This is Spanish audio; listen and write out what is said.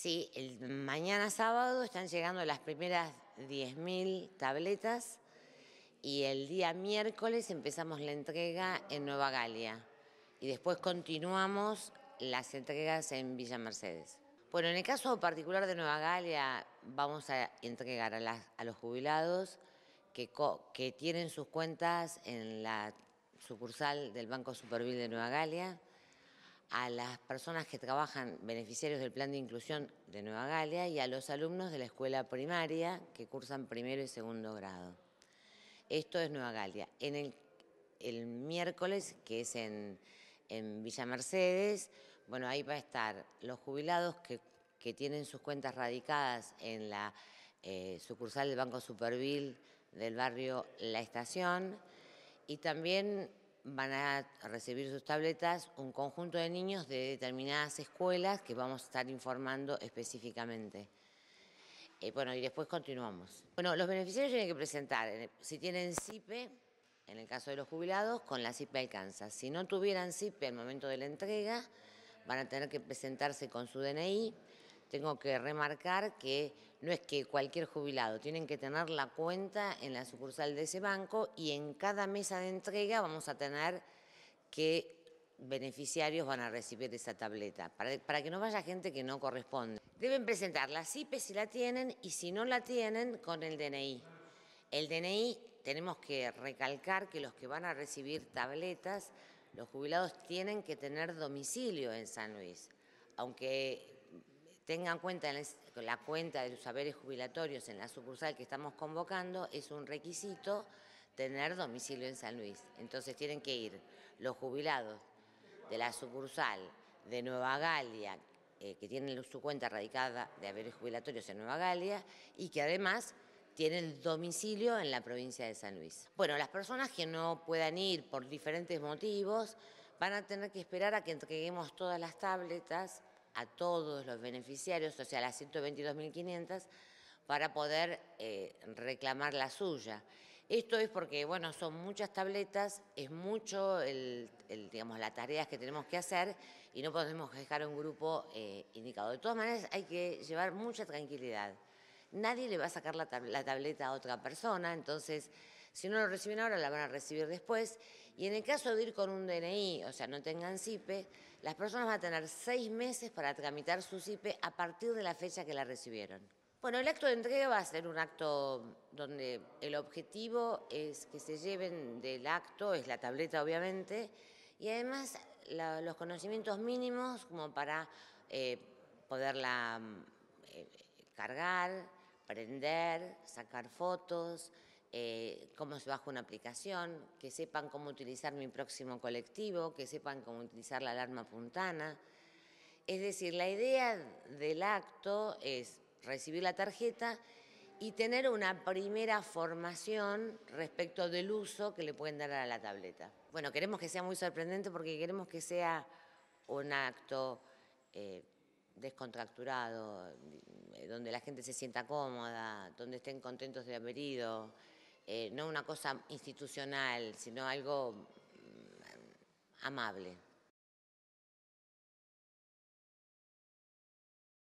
Sí, el, mañana sábado están llegando las primeras 10.000 tabletas y el día miércoles empezamos la entrega en Nueva Galia y después continuamos las entregas en Villa Mercedes. Bueno, en el caso particular de Nueva Galia vamos a entregar a, los jubilados que, tienen sus cuentas en la sucursal del Banco Supervil de Nueva Galia, a las personas que trabajan beneficiarios del plan de inclusión de Nueva Galia y a los alumnos de la escuela primaria que cursan primero y segundo grado. Esto es Nueva Galia. En el, miércoles, que es en, Villa Mercedes, bueno, ahí va a estar los jubilados que, tienen sus cuentas radicadas en la eh, sucursal del Banco Supervil del barrio La Estación y también van a recibir sus tabletas un conjunto de niños de determinadas escuelas que vamos a estar informando específicamente. Eh, bueno, y después continuamos. Bueno, los beneficiarios tienen que presentar, eh, si tienen CIPE, en el caso de los jubilados, con la CIPE alcanza. Si no tuvieran CIPE al momento de la entrega, van a tener que presentarse con su DNI, tengo que remarcar que no es que cualquier jubilado, tienen que tener la cuenta en la sucursal de ese banco y en cada mesa de entrega vamos a tener qué beneficiarios van a recibir esa tableta, para, que no vaya gente que no corresponde. Deben presentar la CIPE si la tienen y si no la tienen con el DNI. El DNI tenemos que recalcar que los que van a recibir tabletas, los jubilados tienen que tener domicilio en San Luis, aunque tengan cuenta la cuenta de los saberes jubilatorios en la sucursal que estamos convocando, es un requisito tener domicilio en San Luis. Entonces tienen que ir los jubilados de la sucursal de Nueva Galia, eh, que tienen su cuenta radicada de haberes jubilatorios en Nueva Galia y que además tienen domicilio en la provincia de San Luis. Bueno, las personas que no puedan ir por diferentes motivos van a tener que esperar a que entreguemos todas las tabletas a todos los beneficiarios, o sea, las 122.500, para poder eh, reclamar la suya. Esto es porque, bueno, son muchas tabletas, es mucho el, digamos, las tareas que tenemos que hacer y no podemos dejar un grupo eh, indicado. De todas maneras, hay que llevar mucha tranquilidad. Nadie le va a sacar la, tableta a otra persona, entonces si no lo reciben ahora la van a recibir después. Y en el caso de ir con un DNI, o sea, no tengan CIPE, las personas van a tener seis meses para tramitar su CIPE a partir de la fecha que la recibieron. Bueno, el acto de entrega va a ser un acto donde el objetivo es que se lleven del acto, es la tableta obviamente, y además los conocimientos mínimos como para eh, poderla eh, cargar, aprender, sacar fotos, eh, cómo se baja una aplicación, que sepan cómo utilizar mi próximo colectivo, que sepan cómo utilizar la alarma puntana. Es decir, la idea del acto es recibir la tarjeta y tener una primera formación respecto del uso que le pueden dar a la tableta. Bueno, queremos que sea muy sorprendente porque queremos que sea un acto eh, descontracturado, eh, donde la gente se sienta cómoda, donde estén contentos de haber ido, eh, no una cosa institucional, sino algo mm, amable.